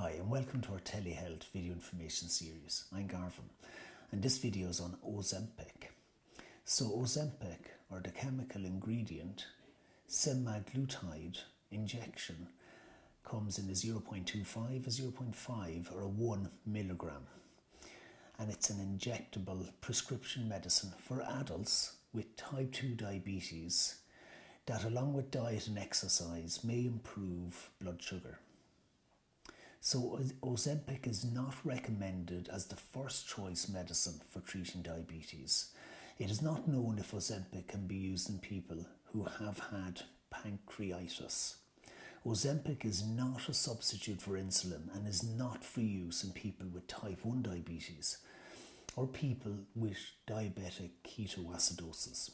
Hi and welcome to our telehealth video information series. I'm Garvan and this video is on Ozempic. So Ozempic or the chemical ingredient semaglutide injection comes in a 0.25, a 0.5 or a 1 milligram and it's an injectable prescription medicine for adults with type 2 diabetes that along with diet and exercise may improve blood sugar. So Ozempic is not recommended as the first choice medicine for treating diabetes. It is not known if Ozempic can be used in people who have had pancreatitis. Ozempic is not a substitute for insulin and is not for use in people with type 1 diabetes or people with diabetic ketoacidosis.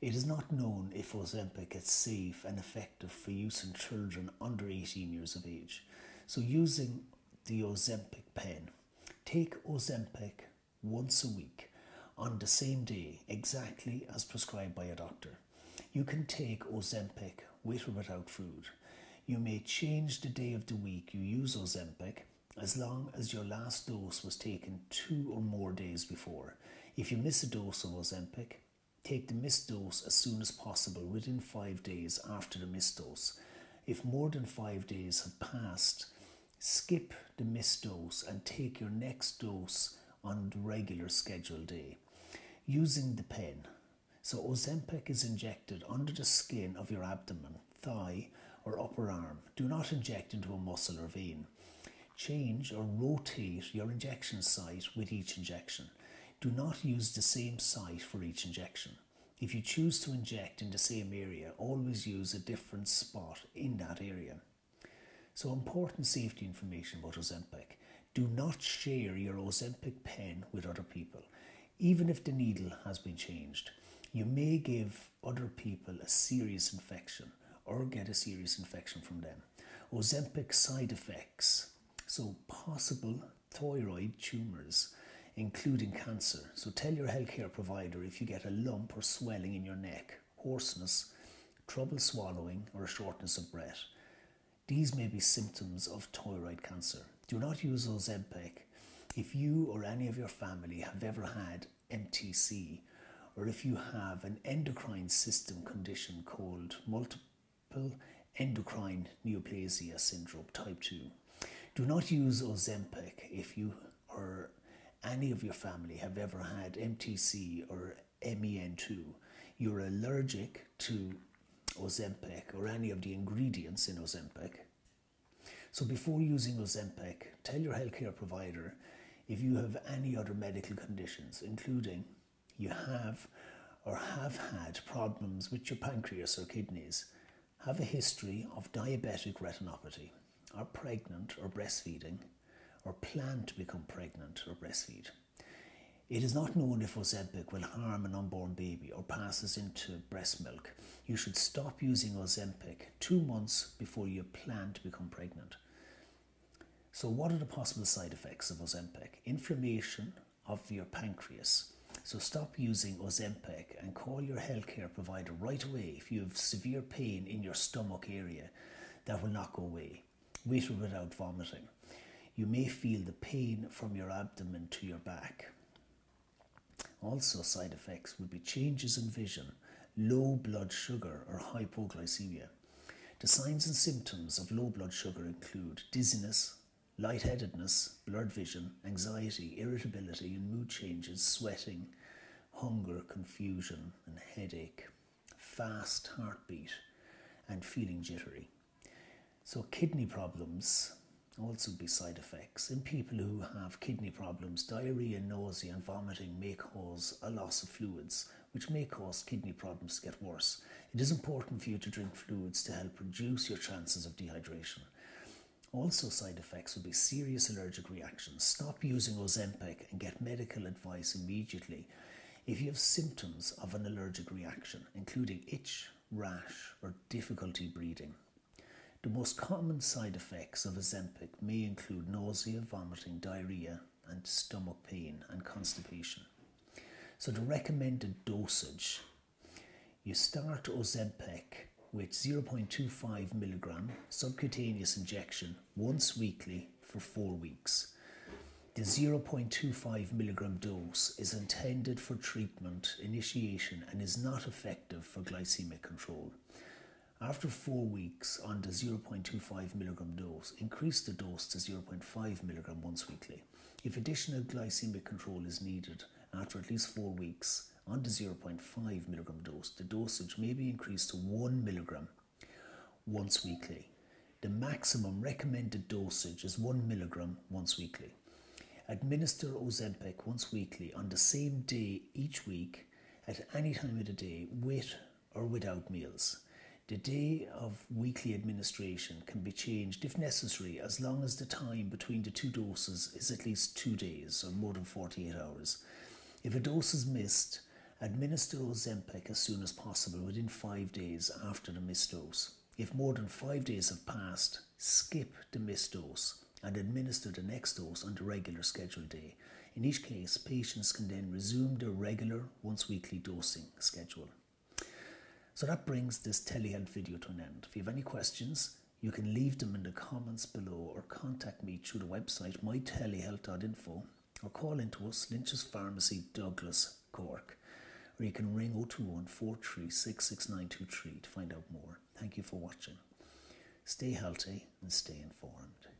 It is not known if Ozempic is safe and effective for use in children under 18 years of age. So, using the Ozempic pen, take Ozempic once a week on the same day, exactly as prescribed by a doctor. You can take Ozempic with or without food. You may change the day of the week you use Ozempic as long as your last dose was taken two or more days before. If you miss a dose of Ozempic, take the missed dose as soon as possible within five days after the missed dose. If more than five days have passed, skip the missed dose and take your next dose on the regular scheduled day using the pen. So, Ozempic is injected under the skin of your abdomen, thigh, or upper arm. Do not inject into a muscle or vein. Change or rotate your injection site with each injection. Do not use the same site for each injection. If you choose to inject in the same area, always use a different spot in that area. So, important safety information about Ozempic. Do not share your Ozempic pen with other people, even if the needle has been changed. You may give other people a serious infection or get a serious infection from them. Ozempic side effects so, possible thyroid tumours, including cancer. So, tell your healthcare provider if you get a lump or swelling in your neck, hoarseness, trouble swallowing, or a shortness of breath. These may be symptoms of thyroid cancer. Do not use Ozempic if you or any of your family have ever had MTC or if you have an endocrine system condition called multiple endocrine neoplasia syndrome type 2. Do not use Ozempic if you or any of your family have ever had MTC or MEN2. You're allergic to Ozempic or any of the ingredients in Ozempic. So before using Ozempic, tell your healthcare provider if you have any other medical conditions, including you have or have had problems with your pancreas or kidneys, have a history of diabetic retinopathy are pregnant or breastfeeding, or plan to become pregnant or breastfeed. It is not known if Ozempic will harm an unborn baby or passes into breast milk. You should stop using Ozempic two months before you plan to become pregnant. So, what are the possible side effects of Ozempic? Inflammation of your pancreas. So, stop using Ozempic and call your healthcare provider right away if you have severe pain in your stomach area that will not go away with without vomiting. You may feel the pain from your abdomen to your back. Also, side effects would be changes in vision, low blood sugar, or hypoglycemia. The signs and symptoms of low blood sugar include dizziness, lightheadedness, blurred vision, anxiety, irritability, and mood changes, sweating, hunger, confusion, and headache, fast heartbeat, and feeling jittery. So, kidney problems also be side effects. In people who have kidney problems, diarrhea, nausea, and vomiting may cause a loss of fluids, which may cause kidney problems to get worse. It is important for you to drink fluids to help reduce your chances of dehydration. Also, side effects would be serious allergic reactions. Stop using Ozempic and get medical advice immediately if you have symptoms of an allergic reaction, including itch, rash, or difficulty breathing. The most common side effects of Ozempic may include nausea, vomiting, diarrhea, and stomach pain and constipation. So, the recommended dosage you start Ozempic with 0.25 milligram subcutaneous injection once weekly for four weeks. The 0.25 milligram dose is intended for treatment initiation and is not effective for glycemic control. After four weeks on the 0.25 milligram dose, increase the dose to 0.5 milligram once weekly. If additional glycemic control is needed after at least four weeks on the 0.5 milligram dose, the dosage may be increased to 1 milligram once weekly. The maximum recommended dosage is 1 milligram once weekly. Administer Ozempic once weekly on the same day each week at any time of the day with or without meals. The day of weekly administration can be changed if necessary as long as the time between the two doses is at least two days or more than 48 hours. If a dose is missed, administer Ozempic as soon as possible within five days after the missed dose. If more than five days have passed, skip the missed dose and administer the next dose on the regular scheduled day. In each case, patients can then resume their regular once weekly dosing schedule. So that brings this telehealth video to an end. If you have any questions, you can leave them in the comments below or contact me through the website mytelehealth.info or call into us, Lynch's Pharmacy, Douglas, Cork, or you can ring 021 436 6923 to find out more. Thank you for watching. Stay healthy and stay informed.